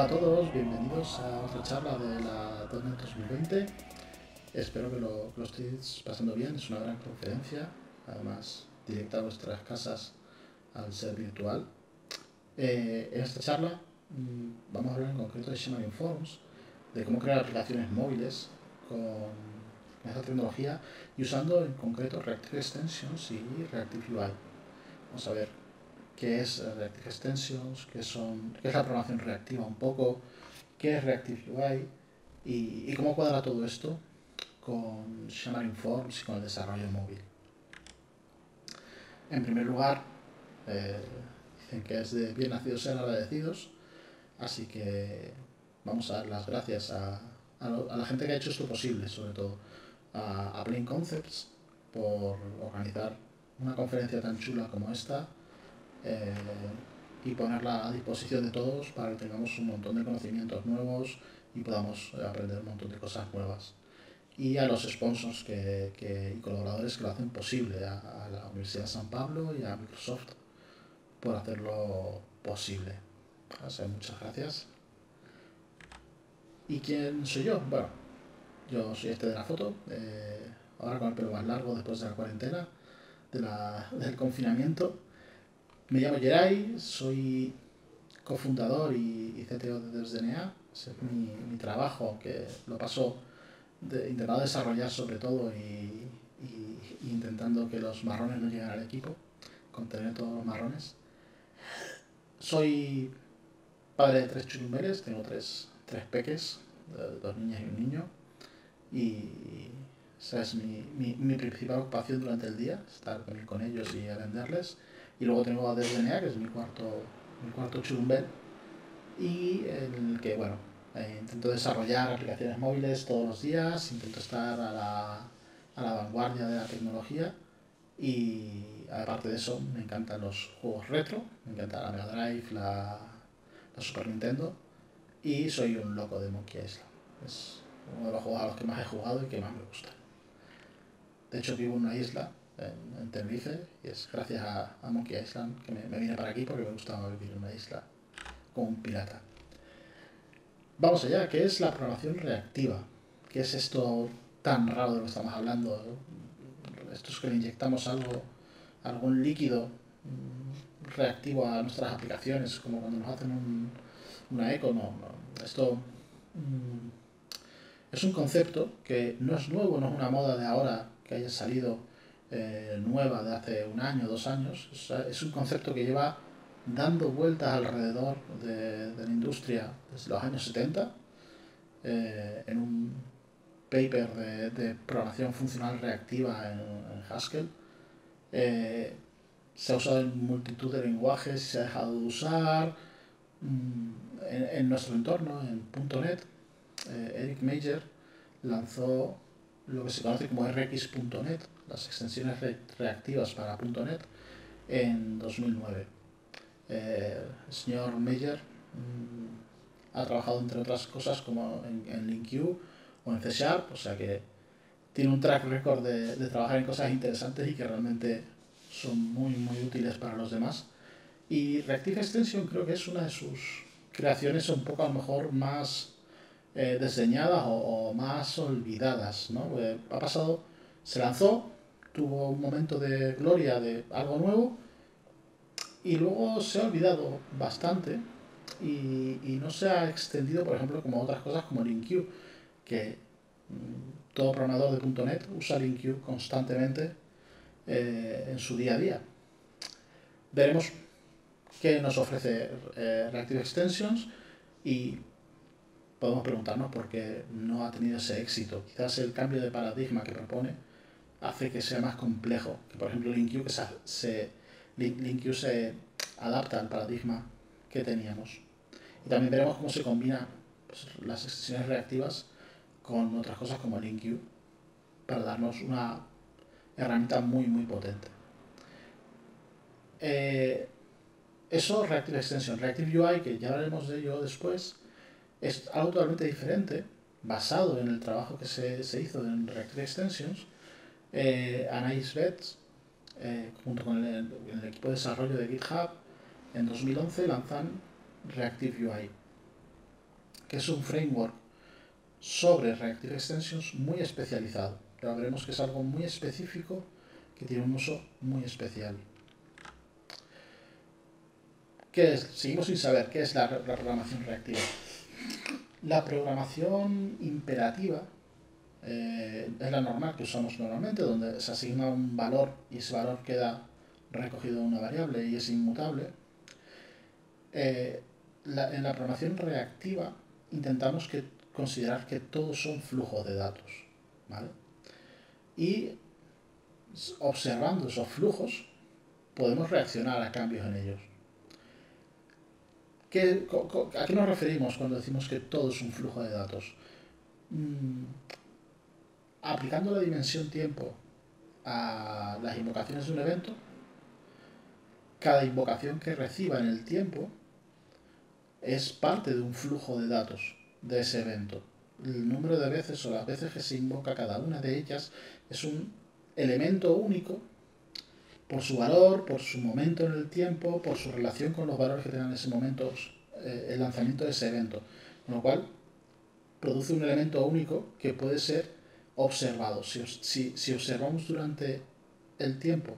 Hola a todos, bienvenidos a otra charla de la .NET 2020. Espero que lo, lo estéis pasando bien, es una gran conferencia, además directa a vuestras casas al ser virtual. Eh, en esta charla mm, vamos a hablar en concreto de Xamarin Forms, de cómo crear aplicaciones móviles con esta tecnología y usando en concreto Reactive Extensions y Reactive UI. Vamos a ver qué es Reactive Extensions, qué, son, qué es la programación reactiva un poco, qué es Reactive UI y, cómo cuadra todo esto con Xamarin Forms y con el desarrollo móvil. En primer lugar, eh, dicen que es de bien nacidos ser agradecidos, así que vamos a dar las gracias a, a, la gente que ha hecho esto posible, sobre todo a, a Plain Concepts por organizar una conferencia tan chula como esta eh, y ponerla a disposición de todos para que tengamos un montón de conocimientos nuevos y podamos aprender un montón de cosas nuevas. Y a los sponsors que, que, y colaboradores que lo hacen posible, a, a, la Universidad de San Pablo y a Microsoft por hacerlo posible. Así, muchas gracias. ¿Y quién soy yo? Bueno, yo soy este de la foto, eh, ahora con el pelo más largo después de la cuarentena, de la, del confinamiento. Me llamo Geray, soy cofundador y, CTO de DesDNA. Ese es mi, mi trabajo, que lo paso de, intentando desarrollar sobre todo y, y, intentando que los marrones no lleguen al equipo, contener todos los marrones. Soy padre de tres churumbeles, tengo tres, tres peques, dos niñas y un niño, y esa es mi, mi, mi principal ocupación durante el día, estar con ellos y atenderles. Y luego tengo a DSNA, que es mi cuarto, mi cuarto churumbel, y el que, bueno, eh, intento desarrollar aplicaciones móviles todos los días, intento estar a la, a la vanguardia de la tecnología y aparte de eso me encantan los juegos retro, me encanta la Mega Drive, la, la Super Nintendo y soy un loco de Monkey Island. Es uno de los juegos a los que más he jugado y que más me gusta. De hecho vivo en una isla, en, en Tenerife, y es gracias a, a Monkey Island que me, vine para aquí porque me gustaba vivir en una isla como un pirata. Vamos allá, ¿qué es la programación reactiva? ¿Qué es esto tan raro de lo que estamos hablando? Esto es que le inyectamos algo, algún líquido mm, reactivo a nuestras aplicaciones, como cuando nos hacen un, una eco. No. Esto mmm, es un concepto que no es nuevo, no es una moda de ahora que haya salido eh, nueva de hace un año, dos años. Es, un concepto que lleva dando vueltas alrededor de, de la industria desde los años 70 eh, en un paper de, programación funcional reactiva en, Haskell. Eh, se ha usado en multitud de lenguajes, se ha dejado de usar mmm, en, en, nuestro entorno, en .NET. Eric Major lanzó lo que se conoce como rx.net, las extensiones re reactivas para .NET, en 2009. Eh, el señor Major mmm, ha trabajado entre otras cosas como en, en LinkU o en C Sharp, o sea que tiene un track record de, de, trabajar en cosas interesantes y que realmente son muy muy útiles para los demás. Y Reactive Extension creo que es una de sus creaciones un poco a lo mejor más eh, desdeñadas o, o, más olvidadas. ¿no? Eh, ha pasado, se lanzó, tuvo un momento de gloria de algo nuevo y luego se ha olvidado bastante y, y no se ha extendido, por ejemplo, como otras cosas como LinkU, que mmm, todo programador de .NET usa LinkU constantemente eh, en su día a día. Veremos qué nos ofrece eh, Reactive Extensions y podemos preguntarnos por qué no ha tenido ese éxito. Quizás el cambio de paradigma que propone hace que sea más complejo. Que por ejemplo LinkU, que se, se, se adapta al paradigma que teníamos. Y también veremos cómo se combina pues, las extensiones reactivas con otras cosas como LinkU para darnos una herramienta muy muy potente. Eh, eso, Reactive Extension. Reactive UI, que ya hablaremos de ello después, es algo totalmente diferente, basado en el trabajo que se, se hizo en Reactive Extensions. Eh, Anais Betts, eh, junto con el, el, equipo de desarrollo de GitHub, en 2011 lanzan Reactive UI. que es un framework sobre Reactive Extensions muy especializado. Pero veremos que es algo muy específico que tiene un uso muy especial. ¿Qué es? Seguimos sin saber qué es la, programación reactiva. La programación imperativa eh, es la normal que usamos normalmente, donde se asigna un valor y ese valor queda recogido en una variable y es inmutable. Eh, en la programación reactiva intentamos que, considerar que todos son flujos de datos. Y observando esos flujos podemos reaccionar a cambios en ellos. ¿Qué, ¿A qué nos referimos cuando decimos que todo es un flujo de datos? Mm, aplicando la dimensión tiempo a las invocaciones de un evento, cada invocación que reciba en el tiempo es parte de un flujo de datos de ese evento. El número de veces o las veces que se invoca cada una de ellas es un elemento único por su valor, por su momento en el tiempo, por su relación con los valores que tengan en ese momento eh, el lanzamiento de ese evento. Con lo cual, produce un elemento único que puede ser observado. Si, si, si observamos durante el tiempo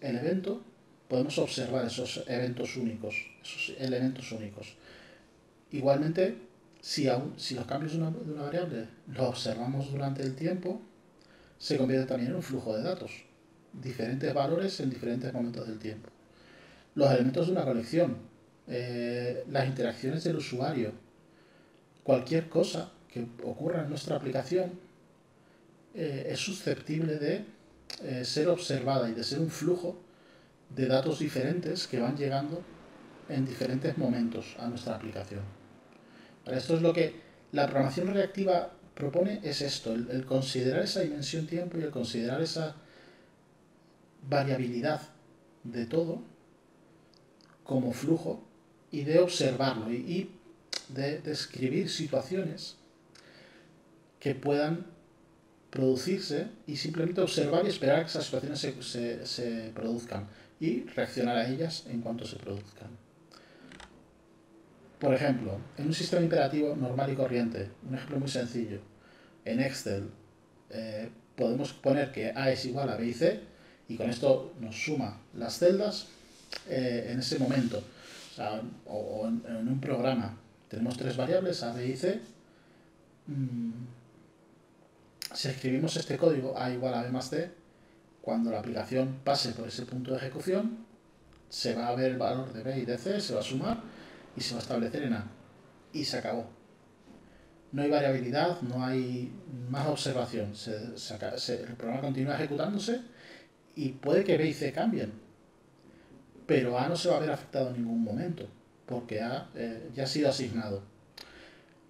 el evento, podemos observar esos eventos únicos, esos elementos únicos. Igualmente, si, aún, si los cambios de una, de una variable los observamos durante el tiempo, se convierte también en un flujo de datos, diferentes valores en diferentes momentos del tiempo. Los elementos de una colección, eh, las interacciones del usuario, cualquier cosa que ocurra en nuestra aplicación eh, es susceptible de eh, ser observada y de ser un flujo de datos diferentes que van llegando en diferentes momentos a nuestra aplicación. esto es lo que la programación reactiva propone es esto, el, considerar esa dimensión tiempo y el considerar esa variabilidad de todo como flujo y de observarlo y, de describir situaciones que puedan producirse y simplemente observar y esperar que esas situaciones se, se produzcan y reaccionar a ellas en cuanto se produzcan. Por ejemplo, en un sistema imperativo normal y corriente, un ejemplo muy sencillo, en Excel eh, podemos poner que A es igual a B y C y con esto nos suma las celdas eh, en ese momento. O, en, un programa tenemos tres variables, A, B y C. Mm, si escribimos este código A igual a B más C, cuando la aplicación pase por ese punto de ejecución, se va a ver el valor de B y de C, se va a sumar y se va a establecer en A. Y se acabó. No hay variabilidad, no hay más observación. el programa continúa ejecutándose y puede que B y C cambien. Pero A no se va a ver afectado en ningún momento, porque A eh, ya ha sido asignado.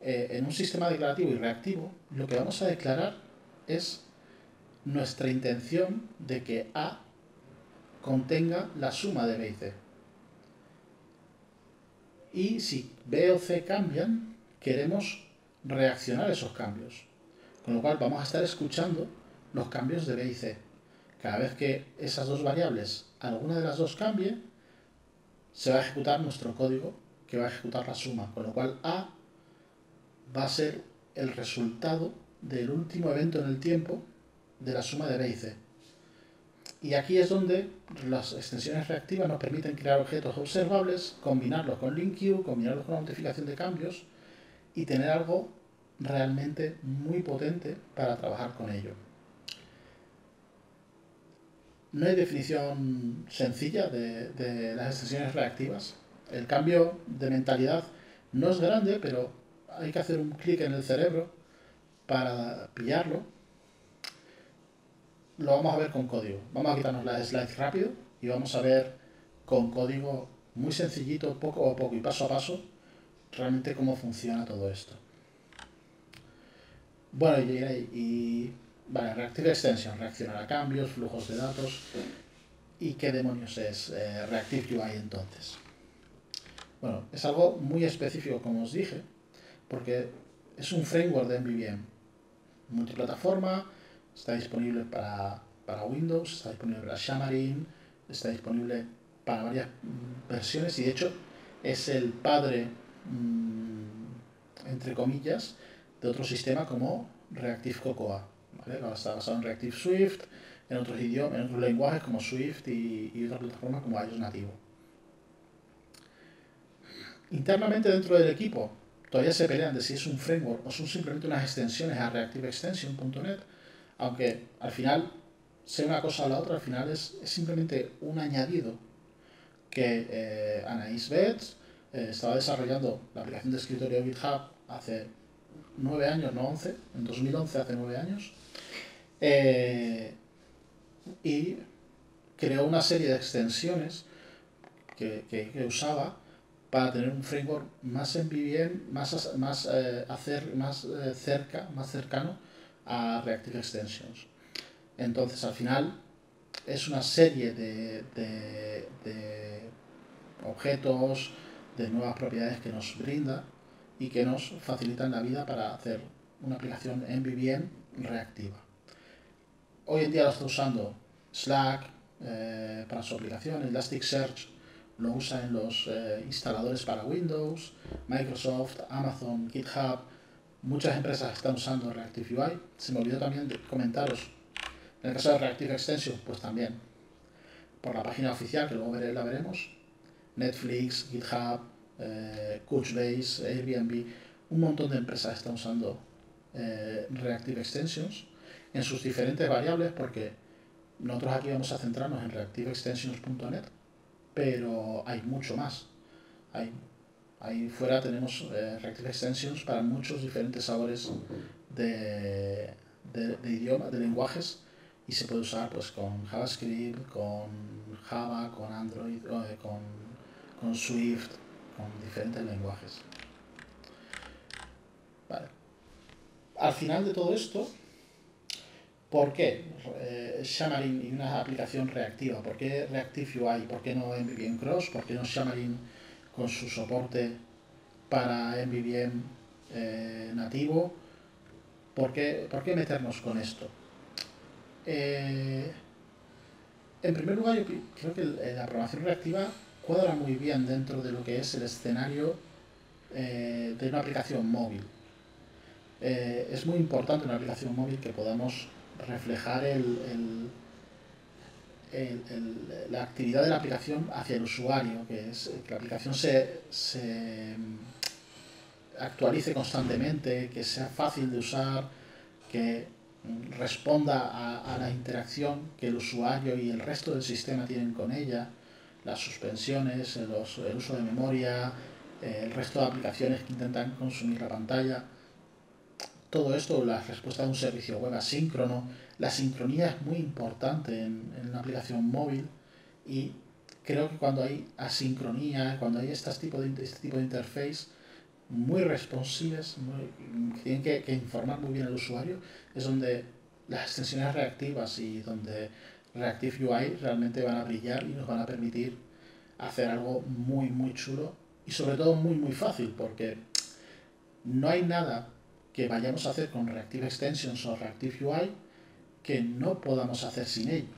Eh, en un sistema declarativo y reactivo, lo que vamos a declarar es nuestra intención de que A contenga la suma de B y C. Y si B o C cambian, queremos reaccionar a esos cambios. Con lo cual vamos a estar escuchando los cambios de B y C. Cada vez que esas dos variables, alguna de las dos cambie, se va a ejecutar nuestro código que va a ejecutar la suma. Con lo cual A va a ser el resultado del último evento en el tiempo de la suma de B y C. Y aquí es donde las extensiones reactivas nos permiten crear objetos observables, combinarlos con LinkQ, combinarlos con la notificación de cambios y tener algo realmente muy potente para trabajar con ello. No hay definición sencilla de, de las extensiones reactivas. El cambio de mentalidad no es grande, pero hay que hacer un clic en el cerebro para pillarlo lo vamos a ver con código. Vamos a quitarnos la slide rápido y vamos a ver con código muy sencillito, poco a poco y paso a paso, realmente cómo funciona todo esto. Bueno, y, y vale, Reactive Extension, reaccionar a cambios, flujos de datos. ¿Y qué demonios es eh, Reactive UI entonces? Bueno, es algo muy específico, como os dije, porque es un framework de MVVM. Multiplataforma, Está disponible para, Windows, está disponible para Xamarin, está disponible para varias mm, versiones y de hecho es el padre mm, entre comillas, de otro sistema como Reactive Cocoa. Está basado en Reactive Swift, en otros idiomas, en otros lenguajes como Swift y, y otras plataformas como iOS nativo. Internamente dentro del equipo todavía se pelean de si es un framework o son simplemente unas extensiones a reactiveextension.net, aunque al final, sea una cosa o la otra, al final es, simplemente un añadido que eh, Anaïs Betts eh, estaba desarrollando la aplicación de escritorio de GitHub hace nueve años, no once, en 2011, hace nueve años, eh, y creó una serie de extensiones que, que, usaba para tener un framework más en más, más, eh, hacer, más eh, cerca, más cercano a Reactive Extensions. Entonces, al final, es una serie de, de, objetos, de nuevas propiedades que nos brinda y que nos facilitan la vida para hacer una aplicación MVVM reactiva. Hoy en día lo está usando Slack eh, para su aplicación, Elasticsearch lo usa en los eh, instaladores para Windows, Microsoft, Amazon, GitHub. Muchas empresas están usando Reactive UI. Se me olvidó también comentaros, en el caso de Reactive Extension, pues también. Por la página oficial, que luego la veremos, Netflix, GitHub, eh, Couchbase, Airbnb, un montón de empresas están usando eh, Reactive Extensions en sus diferentes variables porque nosotros aquí vamos a centrarnos en reactiveextensions.net, pero hay mucho más. Hay, ahí fuera tenemos eh, Reactive Extensions para muchos diferentes sabores de, de, de idiomas, de lenguajes y se puede usar pues con JavaScript, con Java, con Android, eh, con, con Swift, con diferentes lenguajes. Vale. Al final de todo esto, ¿por qué eh, Xamarin y una aplicación reactiva? ¿Por qué Reactive UI? ¿Por qué no MVVM Cross? ¿Por qué no Xamarin con su soporte para MVVM eh, nativo? ¿Por qué, ¿Por qué meternos con esto? Eh, en primer lugar, creo que la programación reactiva cuadra muy bien dentro de lo que es el escenario eh, de una aplicación móvil. Es muy importante una aplicación móvil que podamos reflejar el, la actividad de la aplicación hacia el usuario, que es que la aplicación se, se actualice constantemente, que sea fácil de usar, que responda a, a, la interacción que el usuario y el resto del sistema tienen con ella, las suspensiones, el uso de memoria, el resto de aplicaciones que intentan consumir la pantalla. Todo esto, la respuesta de un servicio web asíncrono, la sincronía es muy importante en, en una aplicación móvil y creo que cuando hay asincronía, cuando hay este tipo de, este tipo de interface muy responsives, que tienen que, que, informar muy bien al usuario, es donde las extensiones reactivas y donde Reactive UI realmente van a brillar y nos van a permitir hacer algo muy, muy chulo y sobre todo muy, muy fácil porque no hay nada que vayamos a hacer con Reactive Extensions o Reactive UI que no podamos hacer sin ello.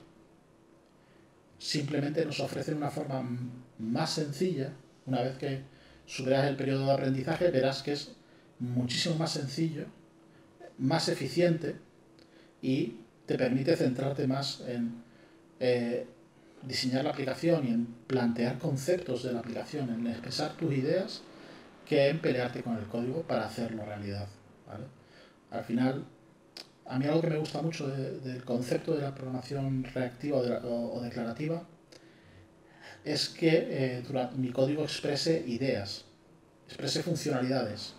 Simplemente nos ofrecen una forma más sencilla, una vez que superas el periodo de aprendizaje, verás que es muchísimo más sencillo, más eficiente y te permite centrarte más en eh, diseñar la aplicación y en plantear conceptos de la aplicación, en expresar tus ideas, que en pelearte con el código para hacerlo realidad. Al final, a mí algo que me gusta mucho del concepto de la programación reactiva o, declarativa es que eh, mi código exprese ideas, exprese funcionalidades.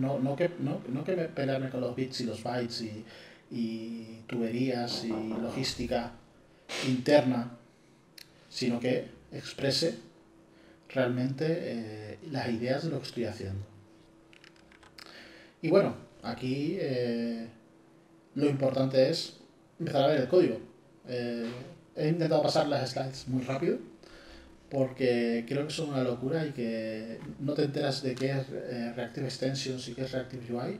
No, no, que, no, no que me pelearme con los bits y los bytes y, y tuberías y logística interna, sino que exprese realmente eh, las ideas de lo que estoy haciendo. Y bueno, aquí eh, lo importante es empezar a ver el código. Eh, he intentado pasar las slides muy rápido porque creo que son una locura y que no te enteras de qué es Reactive Extensions y qué es Reactive UI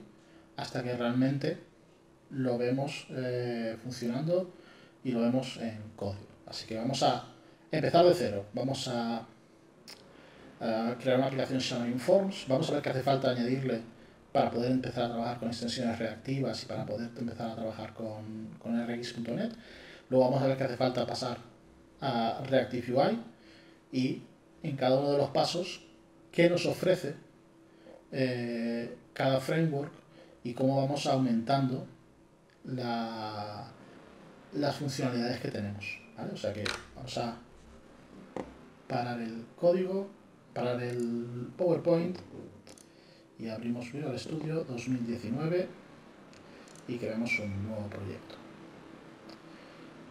hasta que realmente lo vemos funcionando y lo vemos en código. Así que vamos a empezar de cero. Vamos a, crear una aplicación Xamarin Forms. Vamos a ver qué hace falta añadirle para poder empezar a trabajar con extensiones reactivas y para poder empezar a trabajar con, con RX.NET. Luego vamos a ver que hace falta pasar a Reactive UI y en cada uno de los pasos qué nos ofrece eh, cada framework y cómo vamos aumentando la, las funcionalidades que tenemos. O sea que vamos a parar el código, parar el PowerPoint y abrimos Visual Studio 2019 y creamos un nuevo proyecto.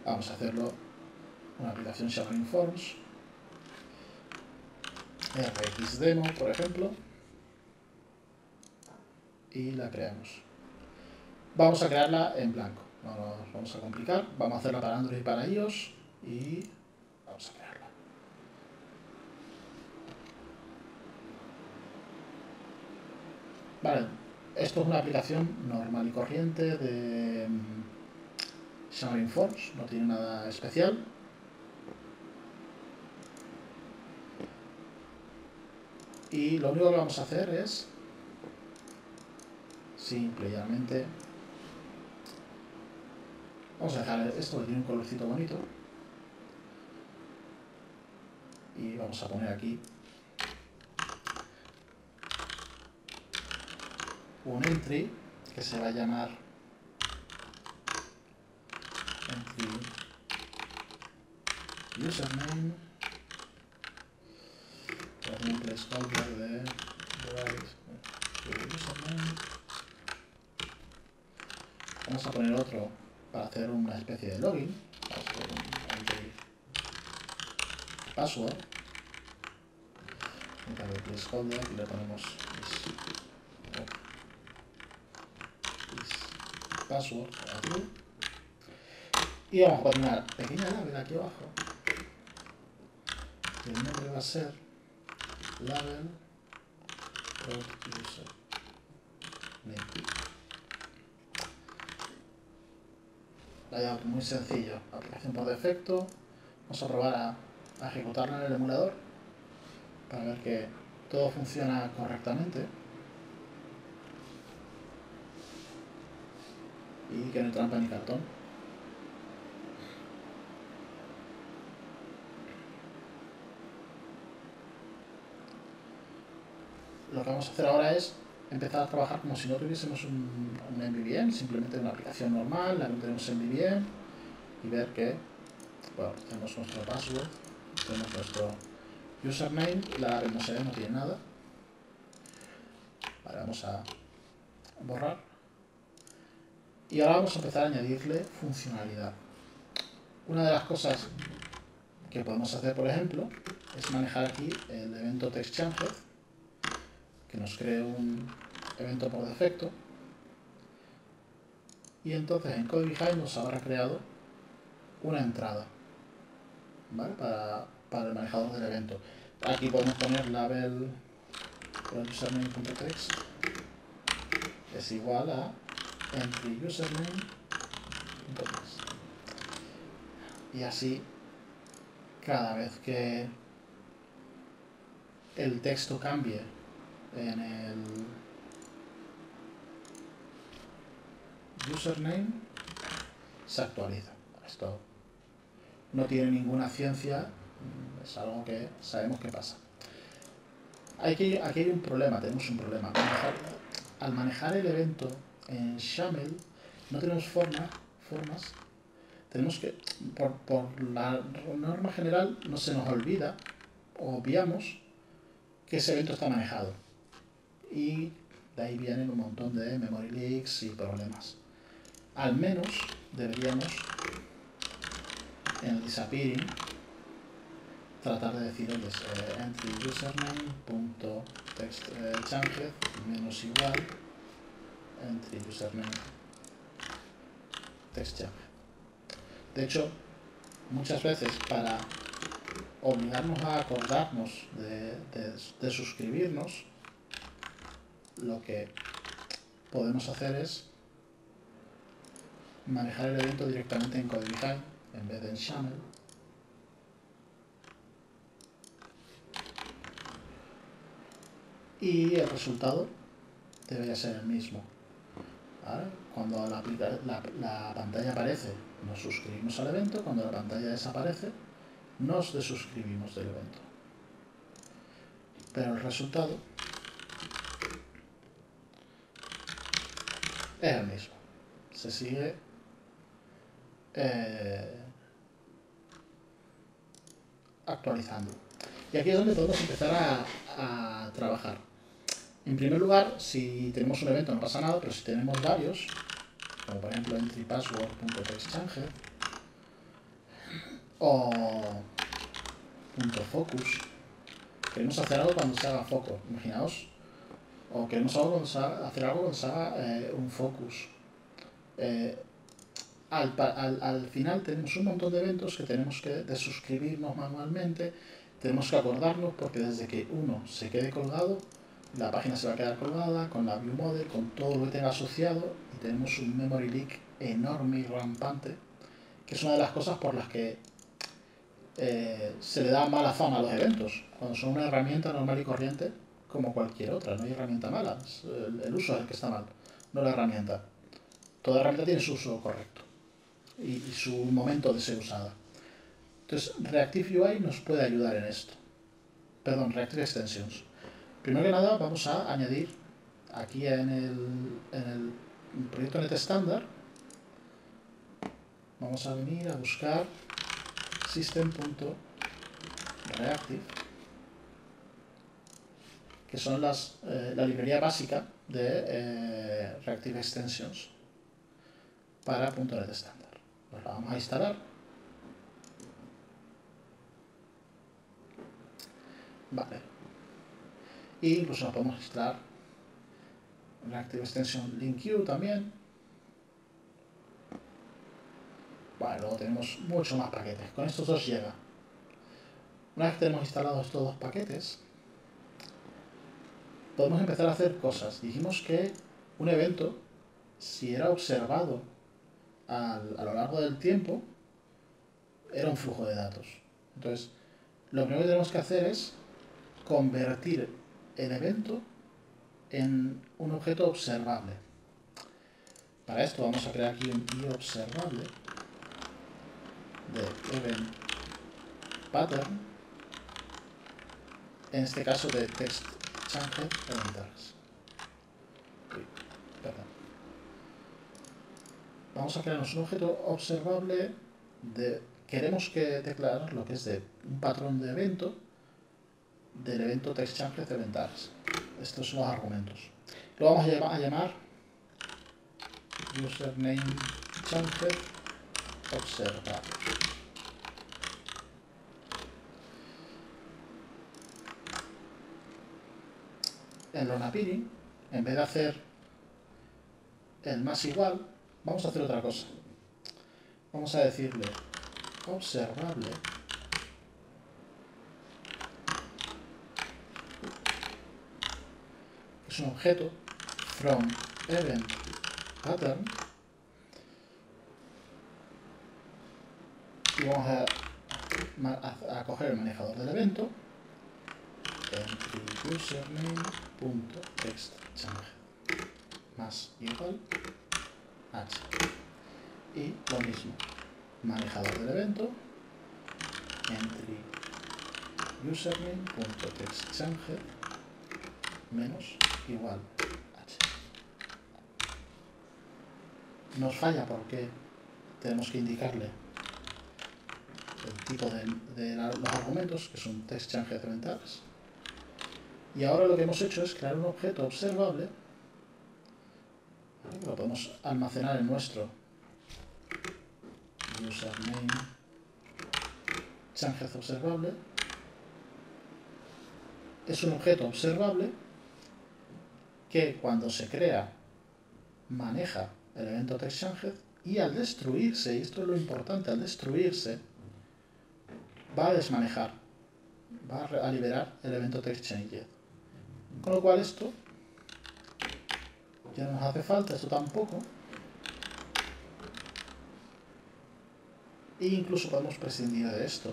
Vamos a hacerlo. Una aplicación Xamarin Forms, RxDemo, por ejemplo, y la creamos. Vamos a crearla en blanco, no nos vamos a complicar, vamos a hacerla para Android y para iOS vamos a crearla. Vale, esto es una aplicación normal y corriente de mm, Xamarin Forms, no tiene nada especial. Y lo único que vamos a hacer es simple y llanamente vamos a dejar esto que tiene un colorcito bonito y vamos a poner aquí un entry que se va a llamar entry username un placeholder de username vamos a poner otro para hacer una especie de login password. Un placeholder y le ponemos password azul y vamos a poner una pequeña label aquí abajo el nombre va a ser label user muy sencillo. Aplicación por defecto. Vamos a probar a, a ejecutarla en el emulador para ver que todo funciona correctamente y que no trampa ni cartón. Lo que vamos a hacer ahora es empezar a trabajar como si no tuviésemos un, un MVVM, simplemente una aplicación normal, la tenemos en MVVM y ver que bueno, tenemos nuestro password, tenemos nuestro username, la no se ve, no tiene nada. Vale, vamos a borrar y ahora vamos a empezar a añadirle funcionalidad. Una de las cosas que podemos hacer, por ejemplo, es manejar aquí el evento TextChange, que nos cree un evento por defecto. Y entonces en CodeBehind nos habrá creado una entrada para, para el manejador del evento. Aquí podemos poner label username.text es igual a entry username y así cada vez que el texto cambie en el username se actualiza. Esto no tiene ninguna ciencia es algo que sabemos que pasa. Aquí, aquí hay un problema tenemos un problema. Al manejar el evento en Shamel no tenemos forma, formas, tenemos que, por, por, la norma general, no se nos olvida obviamos que ese evento está manejado. Y de ahí vienen un montón de memory leaks y problemas. Al menos deberíamos, en el disappearing, tratar de decir eh, entry username punto text eh, menos igual entry username text De hecho, muchas veces para obligarnos a acordarnos de, suscribirnos, lo que podemos hacer es manejar el evento directamente en CodeBehind en vez de en Channel. Y el resultado debería ser el mismo. Cuando la, la, pantalla aparece, nos suscribimos al evento, cuando la pantalla desaparece, nos desuscribimos del evento. Pero el resultado es el mismo. Se sigue eh, actualizando. Y aquí es donde podemos empezar a, a trabajar. En primer lugar, si tenemos un evento no pasa nada, pero si tenemos varios, como por ejemplo entrypassword.textchange o .focus, queremos hacer algo cuando se haga foco, imaginaos, o queremos hacer algo cuando se haga eh, un focus. Eh, al, al, al, final tenemos un montón de eventos que tenemos que desuscribirnos manualmente, tenemos que acordarnos porque desde que uno se quede colgado, la página se va a quedar colgada con la model, con todo lo que tenga asociado y tenemos un memory leak enorme y rampante, que es una de las cosas por las que eh, se le da mala fama a los eventos, cuando son una herramienta normal y corriente como cualquier otra, no hay herramienta mala, el, uso es el que está mal, no la herramienta. Toda herramienta tiene su uso correcto y, y su momento de ser usada. Entonces, Reactive UI nos puede ayudar en esto. Perdón, Reactive Extensions. Primero que nada vamos a añadir aquí en el, en el proyecto Net Standard, vamos a venir a buscar system.reactive, que son las, eh, la librería básica de eh, Reactive Extensions para .NET Standard. Pues la vamos a instalar. Vale, y incluso nos podemos instalar Reactive Extension LinkQ también. Vale, luego tenemos muchos más paquetes. Con estos dos llega. Una vez que tenemos instalados estos dos paquetes, podemos empezar a hacer cosas. Dijimos que un evento, si era observado a lo largo del tiempo, era un flujo de datos. Entonces, lo primero que tenemos que hacer es convertir el evento en un objeto observable. Para esto vamos a crear aquí un i observable de event pattern, en este caso de text eventars. Vamos a crearnos un objeto observable de queremos que declarar lo que es de un patrón de evento del evento TextChange eventars. Estos son los argumentos. Lo vamos a llamar, username change observa. En Lonapiri, en vez de hacer el más igual, vamos a hacer otra cosa. Vamos a decirle observable un objeto from event pattern. Y vamos a, a, coger el manejador del evento entry username.textChange más igual h. Y lo mismo manejador del evento entry username.textChange menos igual h. Nos falla porque tenemos que indicarle el tipo de, los argumentos, que son text change elementales. Y ahora lo que hemos hecho es crear un objeto observable que lo podemos almacenar en nuestro username change observable. Es un objeto observable que cuando se crea maneja el evento TextChanged y al destruirse, y esto es lo importante, al destruirse va a desmanejar, va a liberar el evento TextChanged. Con lo cual esto ya no nos hace falta, esto tampoco. E incluso podemos prescindir de esto.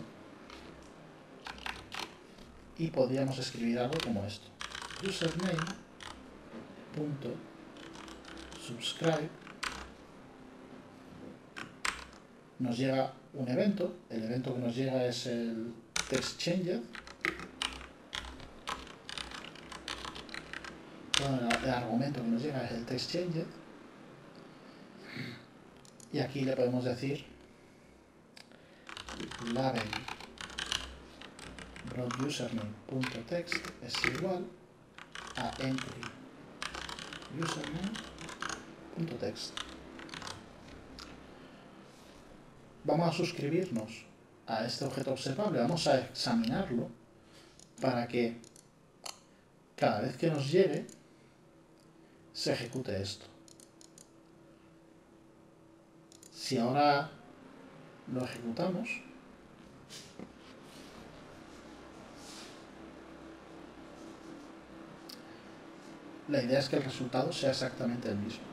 Y podríamos escribir algo como esto. Username punto subscribe nos llega un evento. El evento que nos llega es el text changer. El argumento que nos llega es el text changer. Y aquí le podemos decir label username.text es igual a entry username.text vamos a suscribirnos a este objeto observable, vamos a examinarlo para que cada vez que nos llegue se ejecute esto. Si ahora lo ejecutamos, la idea es que el resultado sea exactamente el mismo.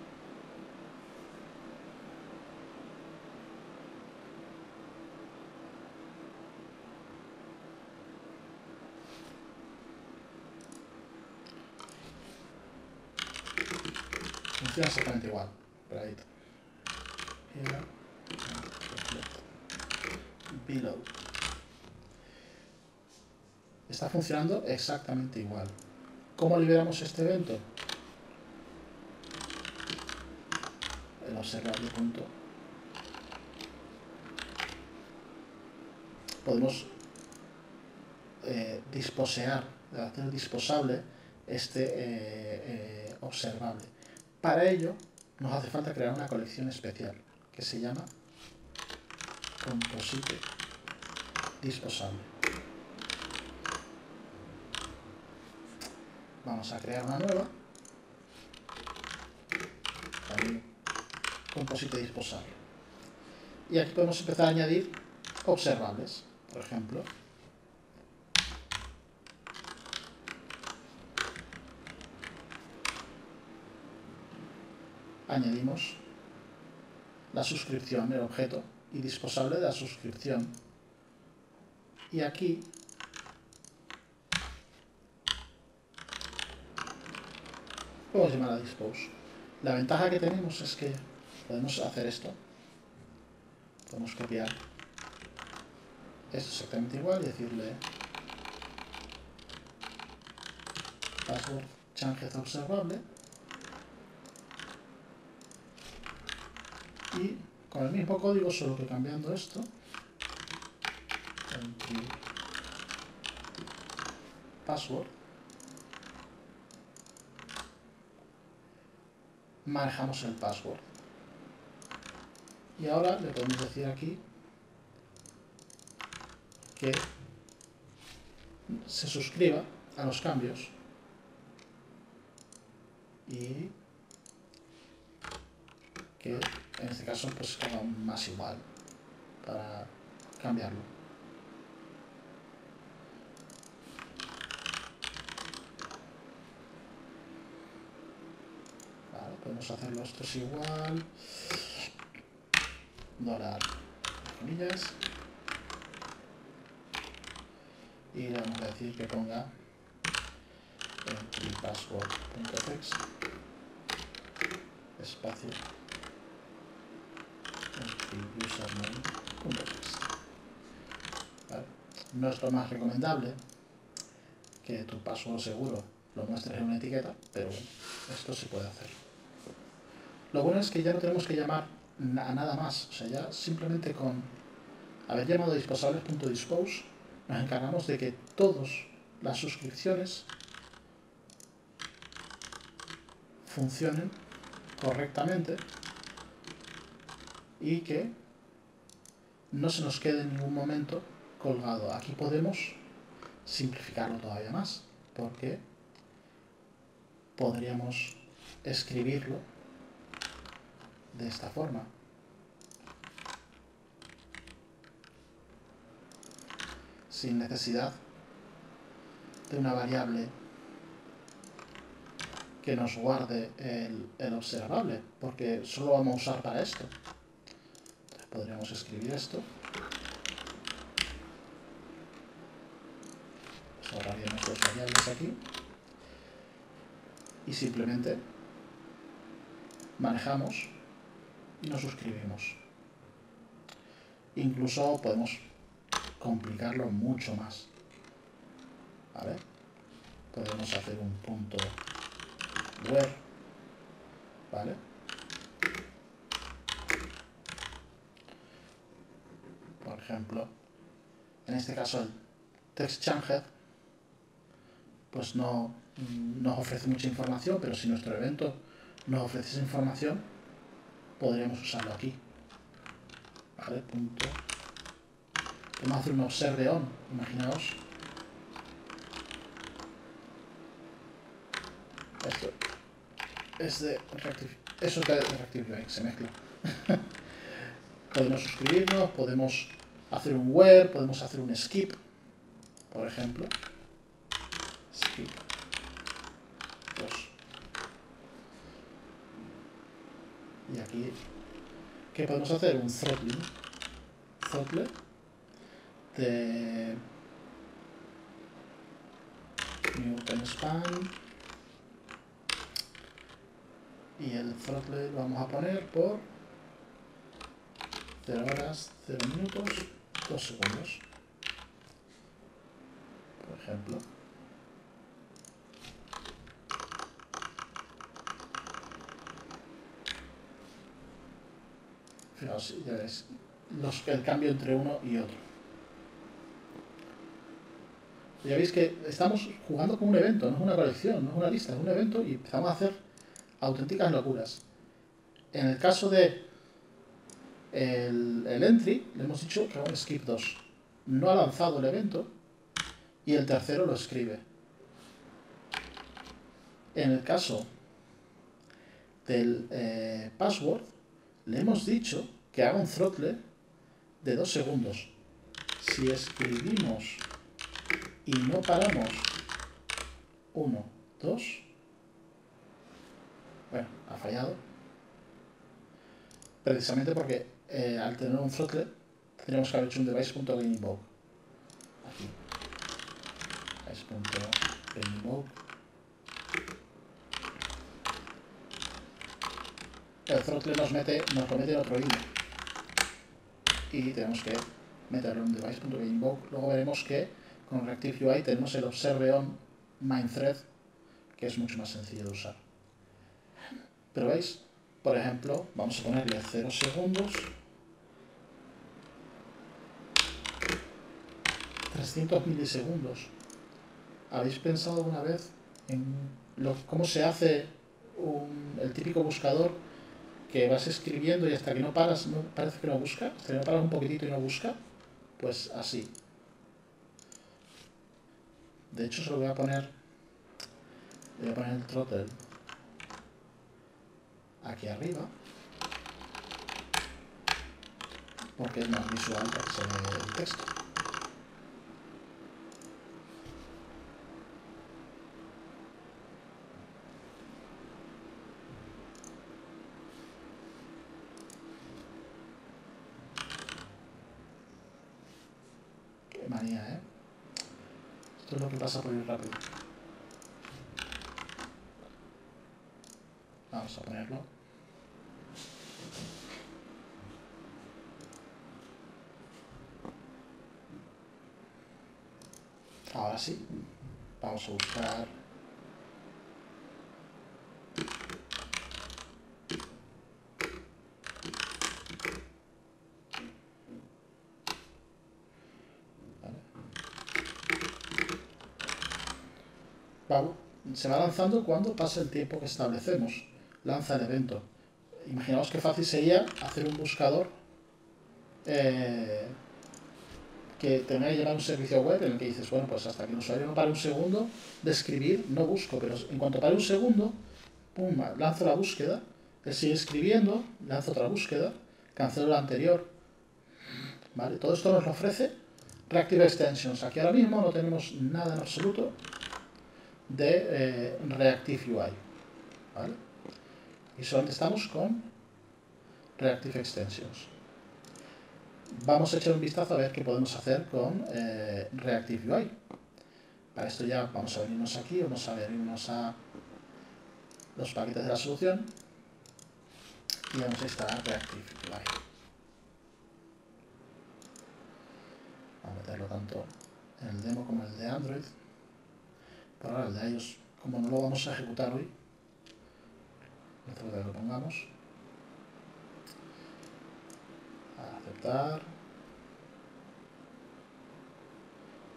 Funciona exactamente igual. Below. Está funcionando exactamente igual. ¿Cómo liberamos este evento? El observable punto. Podemos eh, disposear, hacer disposable este eh, eh, observable. Para ello nos hace falta crear una colección especial que se llama composite disposable. Vamos a crear una nueva. composite disposable. Y aquí podemos empezar a añadir observables, por ejemplo. Añadimos la suscripción, el objeto y disposable de la suscripción. Y aquí podemos llamar a dispose. La ventaja que tenemos es que podemos hacer esto. Podemos copiar esto exactamente igual y decirle password changed observable y con el mismo código solo que cambiando esto password manejamos el password. Y ahora le podemos decir aquí que se suscriba a los cambios y que en este caso pues haga más igual para cambiarlo. Podemos hacerlo esto es igual. Dólar comillas. Y le vamos a decir que ponga el password.text espacio. Username.text ¿Vale? no es lo más recomendable que tu password seguro lo muestres en una etiqueta pero bueno, esto se puede hacer lo bueno es que ya no tenemos que llamar a nada más. O sea, ya simplemente con haber llamado disposables.dispose nos encargamos de que todas las suscripciones funcionen correctamente y que no se nos quede en ningún momento colgado. Aquí podemos simplificarlo todavía más porque podríamos escribirlo de esta forma. Sin necesidad de una variable que nos guarde el, observable, porque solo vamos a usar para esto. podríamos escribir esto. Pues bien dos variables aquí. y simplemente manejamos y nos suscribimos. Incluso podemos complicarlo mucho más. ¿Vale? Podemos hacer un punto where, ¿vale? Por ejemplo, en este caso el text changer pues no nos ofrece mucha información, pero si nuestro evento nos ofrece esa información, podríamos usarlo aquí. ¿Vale? Punto. A hacer un observe on, imaginaos. Esto es de Reactive, eso es de Reactive se mezcla. podemos suscribirnos, podemos hacer un where, podemos hacer un skip, por ejemplo. Skip. Y aquí, ¿qué podemos hacer? Un throttling. Throttle de Newton span y el throttle lo vamos a poner por 0 horas, 0 minutos, 2 segundos. Por ejemplo. Ves, los, el cambio entre uno y otro. Ya veis que estamos jugando con un evento, no es una colección, no es una lista, es un evento y empezamos a hacer auténticas locuras. En el caso de el, el entry, le hemos dicho que un skip 2. No ha lanzado el evento y el tercero lo escribe. En el caso del eh, password, le hemos dicho que haga un throttle de 2 segundos. Si escribimos y no paramos 1, 2, bueno, ha fallado. Precisamente porque eh, al tener un throttle tendríamos que haber hecho un device.gameinvoke. Aquí. El throttle nos, mete, nos lo mete en otro hilo. Y tenemos que meterlo en device.invoke. Luego veremos que con Reactive UI tenemos el observe on main thread, que es mucho más sencillo de usar. Pero veis, por ejemplo, vamos a ponerle 0 segundos. 300 milisegundos. ¿Habéis pensado alguna vez en cómo se hace el típico buscador que vas escribiendo y hasta que no paras, parece que no busca, hasta que no paras un poquitito y no busca, pues así. De hecho, se lo voy a poner, voy a poner el throttle aquí arriba, porque es más visual para que se vea el texto. Pasa por ir rápido. Vamos a ponerlo. Ahora sí, vamos a buscar se va lanzando cuando pasa el tiempo que establecemos. Lanza el evento. Imaginaos qué fácil sería hacer un buscador eh, que tenga que llevar un servicio web en el que dices, bueno, pues hasta que el usuario no pare un segundo de escribir, no busco, pero en cuanto pare un segundo, pum, lanzo la búsqueda, él sigue escribiendo, lanzo otra búsqueda, cancelo la anterior. ¿Vale? Todo esto nos lo ofrece Reactive Extensions. Aquí ahora mismo no tenemos nada en absoluto de eh, Reactive UI. ¿vale? Y solamente estamos con Reactive Extensions. Vamos a echar un vistazo a ver qué podemos hacer con eh, Reactive UI. Para esto ya vamos a venirnos aquí, vamos a venirnos a los paquetes de la solución y vamos a instalar Reactive UI. Vamos a meterlo tanto en el demo como en el de Android. Ahora el de iOS, como no lo vamos a ejecutar hoy, que lo pongamos. Aceptar.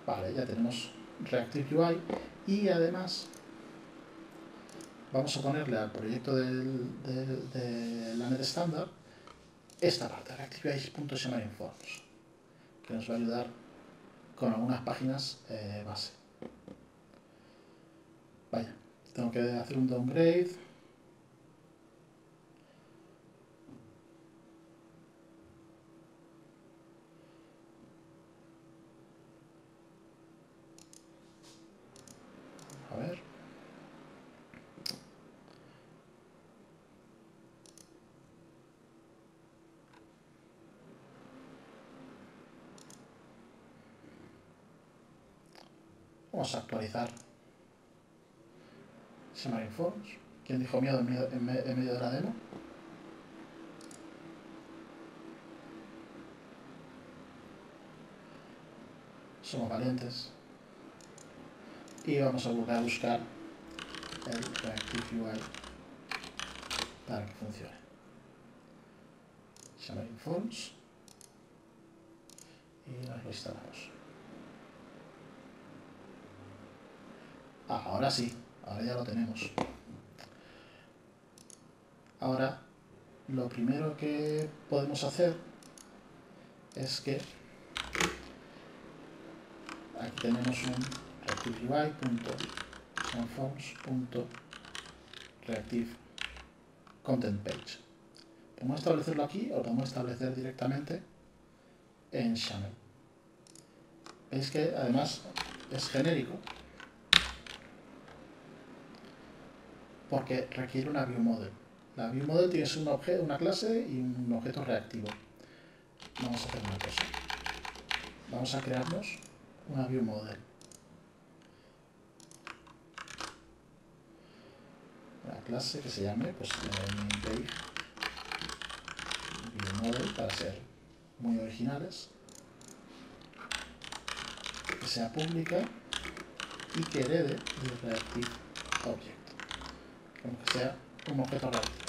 Vale, ya tenemos Reactive UI y además vamos a ponerle al proyecto del, de la net estándar esta parte, reactiveui.xamarinforms, que nos va a ayudar con algunas páginas eh, base. Vaya, tengo que hacer un downgrade. A ver. Vamos a actualizar Semarinforms. ¿Quién dijo miedo en medio, en medio de la demo? Somos valientes. Y vamos a volver a buscar el Reactive UI para que funcione. Semarinforms. Y nos lo instalamos. Ah, ahora sí, ahora ya lo tenemos. Ahora, lo primero que podemos hacer es que aquí tenemos un reactiveui.transforms.reactive content page. Podemos establecerlo aquí o lo podemos establecer directamente en Channel. Veis que además es genérico porque requiere una viewModel. La viewModel tiene un objeto, una clase y un objeto reactivo. Vamos a hacer una cosa. Vamos a crearnos una viewModel. Una clase que se llame pues, viewModel para ser muy originales. Que sea pública y que herede el reactive object que sea un objeto reactivo.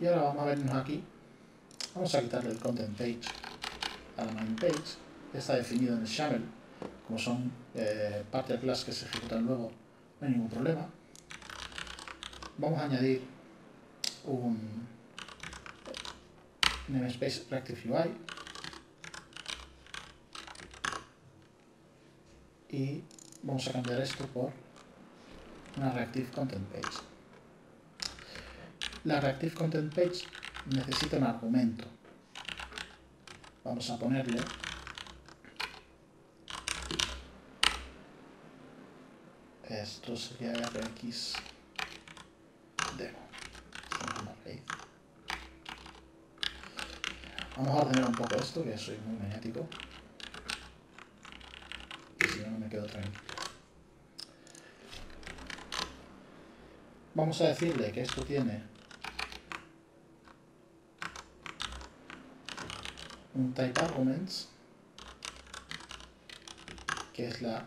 Y ahora vamos a vernos aquí. Vamos a quitarle el content page a la main page. Está definido en el XAML. Como son eh, parte de clase que se ejecutan luego, no hay ningún problema. Vamos a añadir un namespace Reactive UI y vamos a cambiar esto por una Reactive Content Page. La Reactive Content Page necesita un argumento. Vamos a ponerle esto sería rx demo. Vamos a ordenar un poco esto, que soy muy maniático Vamos a decirle que esto tiene un type arguments que es la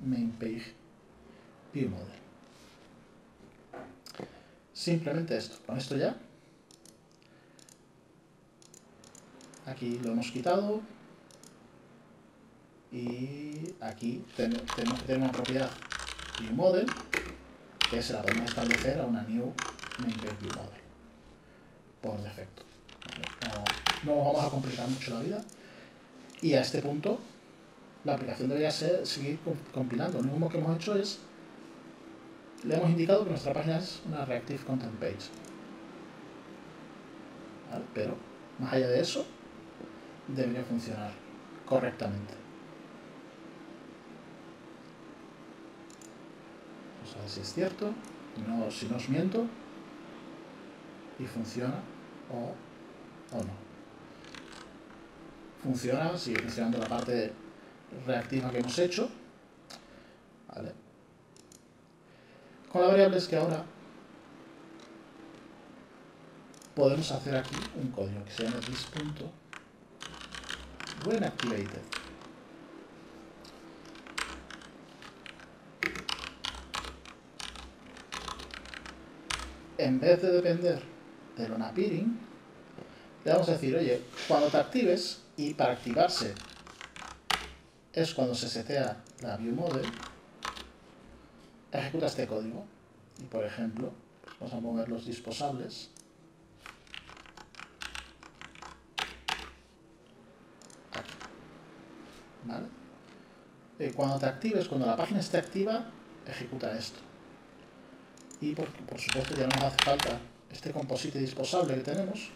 main page view model. Simplemente esto. Con esto ya. Aquí lo hemos quitado y aquí tenemos que tener una propiedad viewModel que se la podemos establecer a una new viewModel por defecto. No, vamos a complicar mucho la vida y a este punto la aplicación debería ser, seguir compilando. Lo único que hemos hecho es le hemos indicado que nuestra página es una Reactive Content Page. Pero más allá de eso, debería funcionar correctamente. a ver si es cierto, no, si no os miento, y funciona o, no. Funciona, sigue funcionando la parte reactiva que hemos hecho. Con la variable es que ahora podemos hacer aquí un código que se llama this.whenActivated. En vez de depender del onAppearing, le vamos a decir, oye, cuando te actives, y para activarse es cuando se setea la viewModel, ejecuta este código. Y por ejemplo, vamos a mover los disposables. Aquí. ¿Vale? Eh, cuando te actives, cuando la página esté activa, ejecuta esto. Y por, supuesto ya no nos hace falta este composite disposable que tenemos,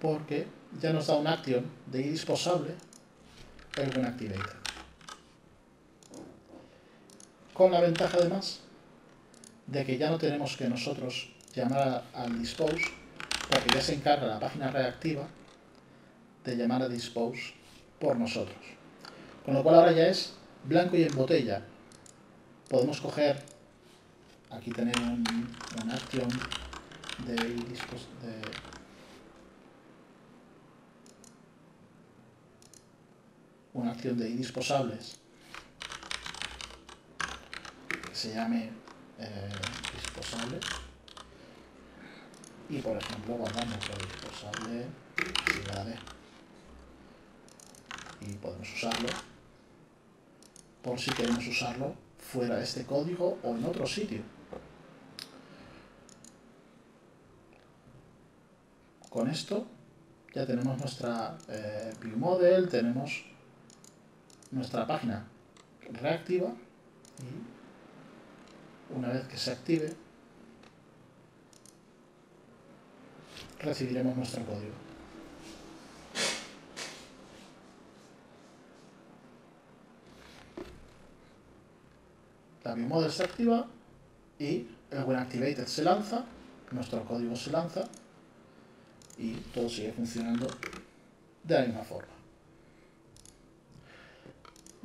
porque ya nos da una acción de disposable el activator Con la ventaja además de que ya no tenemos que nosotros llamar al dispose, porque ya se encarga la página reactiva de llamar a dispose por nosotros. Con lo cual ahora ya es blanco y en botella. Podemos coger, aquí tenemos una acción de, de una acción de disposables que se llame eh, y por ejemplo guardamos el disposable y podemos usarlo por si queremos usarlo fuera de este código o en otro sitio. Con esto ya tenemos nuestra eh, model tenemos nuestra página reactiva. Y una vez que se active recibiremos nuestro código. La BioModel se activa y el WhenActivated se lanza, nuestro código se lanza y todo sigue funcionando de la misma forma.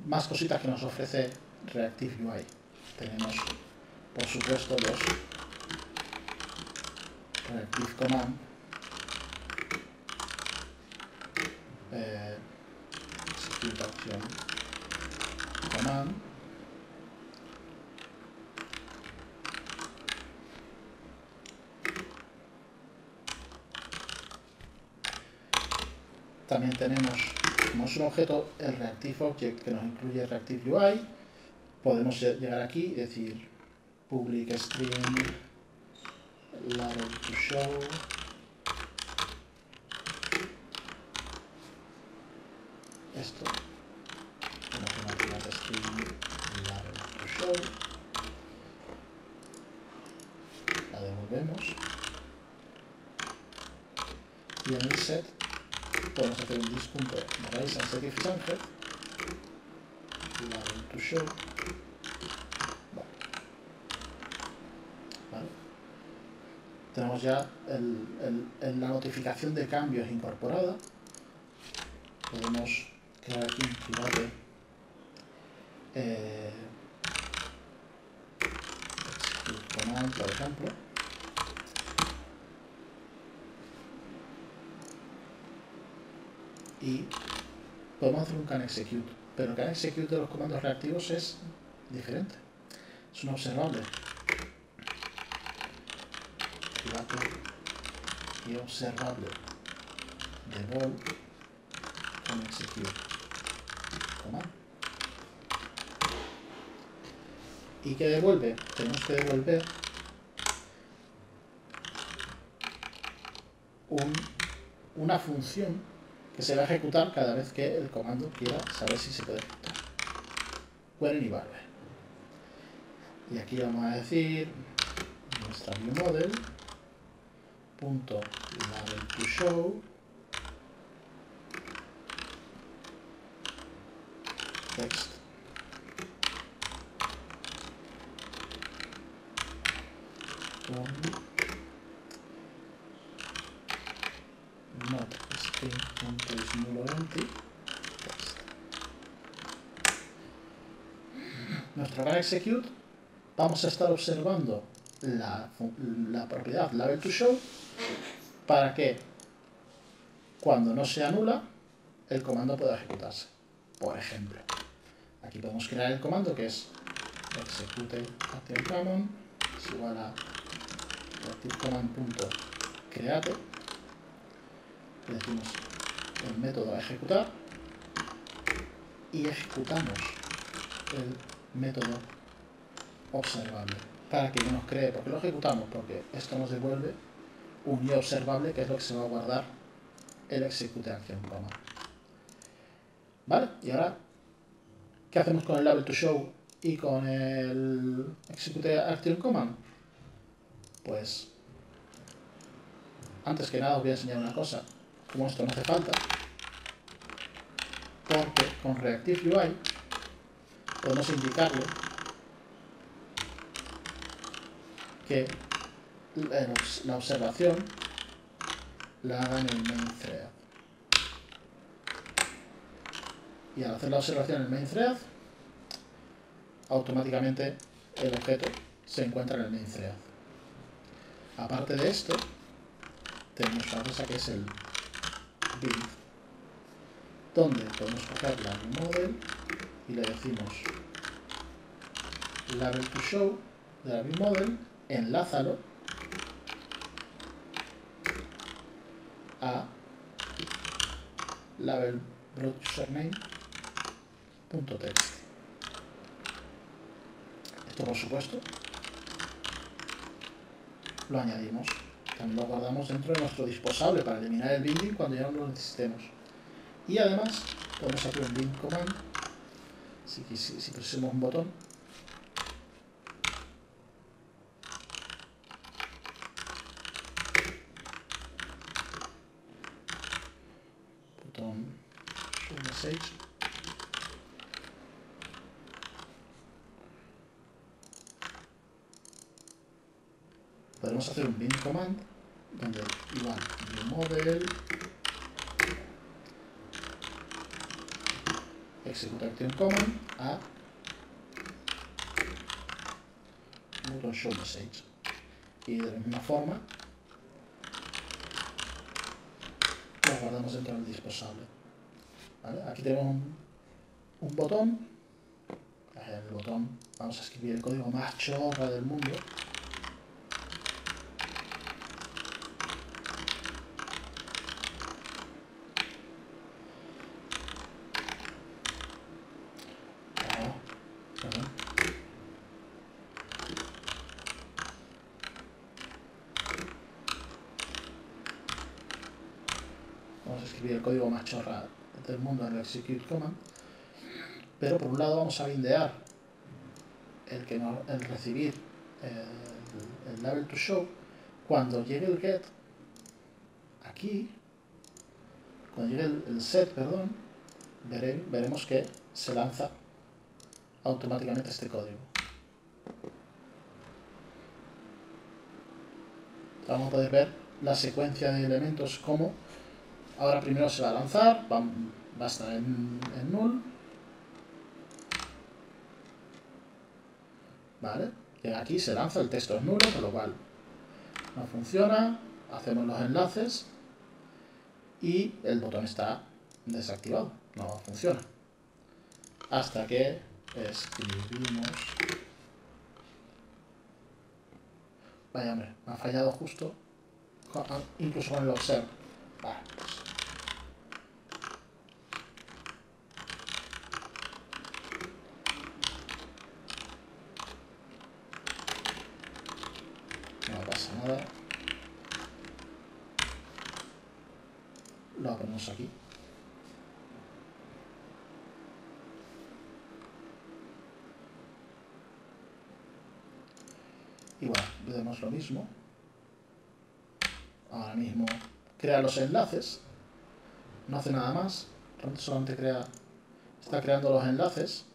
Más cositas que nos ofrece Reactive UI. Tenemos, por supuesto, los Reactive Command, eh, command, también tenemos como un objeto, el Reactive Object que nos incluye Reactive UI, podemos llegar aquí y decir public string label to show. Esto. La devolvemos. Y en el set podemos hacer un dis.rise and if changed to show. Vale. tenemos ya el, el, la notificación de cambios incorporada. Podemos crear aquí un private eh, por ejemplo y podemos hacer un can execute. Pero el can execute de los comandos reactivos es diferente. Es un observable. y observable devolve con execute. ¿Y qué devuelve? Tenemos que devolver un, una función que se va a ejecutar cada vez que el comando quiera saber si se puede ejecutar. When y barbe. Y aquí vamos a decir nuestra view model punto to show text string punto is nulo empty text nuestro gran execute vamos a estar observando la, la propiedad label to show para que cuando no se anula el comando pueda ejecutarse. Por ejemplo, aquí podemos crear el comando que es execute command es igual a activecommand.create le decimos el método a ejecutar y ejecutamos el método observable para que no nos cree, porque lo ejecutamos, porque esto nos devuelve un i observable que es lo que se va a guardar el execute acción command. ¿Vale? Y ahora, ¿qué hacemos con el label to show y con el execute action command? Pues, antes que nada os voy a enseñar una cosa. Como esto no hace falta, porque con Reactive UI podemos indicarle que la observación la haga en el main thread. Y al hacer la observación en el main thread, automáticamente el objeto se encuentra en el main thread. Aparte de esto, tenemos una cosa que es el build, donde podemos coger la model y le decimos label to show de la model, enlázalo a label. Esto por supuesto lo añadimos. También lo guardamos dentro de nuestro disposable para eliminar el binding cuando ya no lo necesitemos. Y además podemos hacer un link command si, si, si presionamos un botón. Podemos hacer un bin command donde igual model executa acción command a button show message y de la misma forma lo guardamos dentro del disposable Aquí tenemos un, botón. El botón, vamos a escribir el código más chorra del mundo. Vamos a escribir el código más chorra del mundo en el execute command, pero por un lado vamos a bindear el, que el recibir el, el, label to show, cuando llegue el get, aquí, cuando llegue el, set, perdón, veremos que se lanza automáticamente este código. Vamos a poder ver la secuencia de elementos como Ahora primero se va a lanzar, va, a estar en, null. ¿Vale? Y aquí se lanza, el texto es nulo, con lo cual no funciona. Hacemos los enlaces y el botón está desactivado, no funciona. Hasta que escribimos... Vaya hombre, me ha fallado justo, incluso con el observe. Vale, pues Aquí. Igual, vemos lo mismo. Ahora mismo crea los enlaces. No hace nada más. Solamente crea, está creando los enlaces.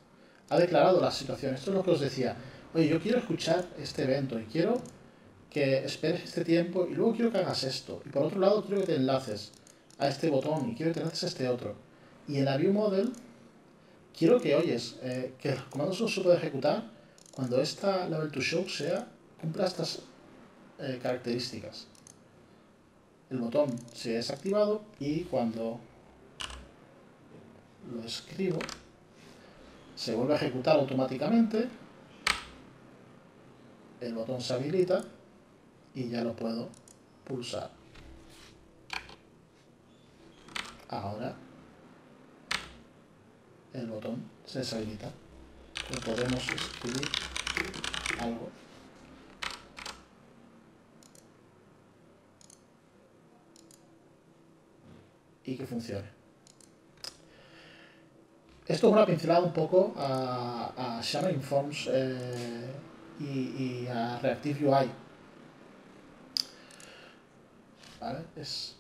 Ha declarado la situación. Esto es lo que os decía. Oye, yo quiero escuchar este evento y quiero que esperes este tiempo y luego quiero que hagas esto. Y por otro lado quiero que te enlaces a este botón y quiero que enlaces a este otro. Y en la view model quiero que oyes, eh, que el comando solo se puede ejecutar cuando esta level to show sea, cumpla estas eh, características. El botón se ha desactivado y cuando lo escribo se vuelve a ejecutar automáticamente el botón se habilita y ya lo puedo pulsar ahora el botón se deshabilita podemos escribir algo y que funcione esto es una pincelada un poco a, a Xamarin Forms eh, y, a Reactive UI. ¿Vale? Es,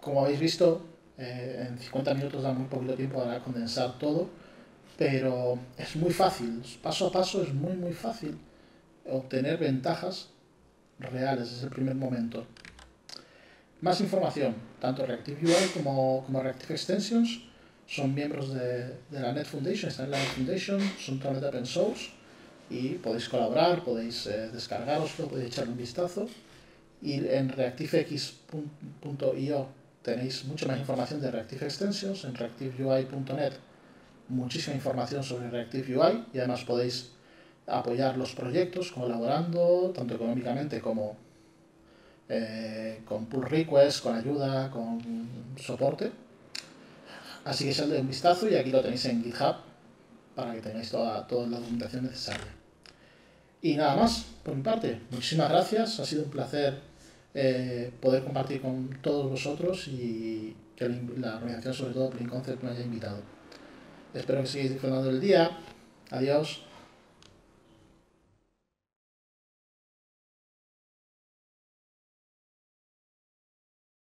como habéis visto, eh, en 50 minutos da muy poquito tiempo para condensar todo, pero es muy fácil, paso a paso es muy muy fácil obtener ventajas reales desde el primer momento. Más información, tanto Reactive UI como, como Reactive Extensions son miembros de, de, la Net Foundation, están en la Net Foundation, son totalmente open source y podéis colaborar, podéis eh, descargaroslo, podéis echarle un vistazo. Y en reactivex.io tenéis mucha más información de Reactive Extensions, en reactiveui.net muchísima información sobre Reactive UI y además podéis apoyar los proyectos colaborando tanto económicamente como eh, con pull requests, con ayuda, con soporte. Así que echadle un vistazo y aquí lo tenéis en GitHub para que tengáis toda, toda la documentación necesaria. Y nada más, por mi parte, muchísimas gracias, ha sido un placer eh, poder compartir con todos vosotros y que la organización, sobre todo Plain Concept, me haya invitado. Espero que sigáis disfrutando del día. Adiós.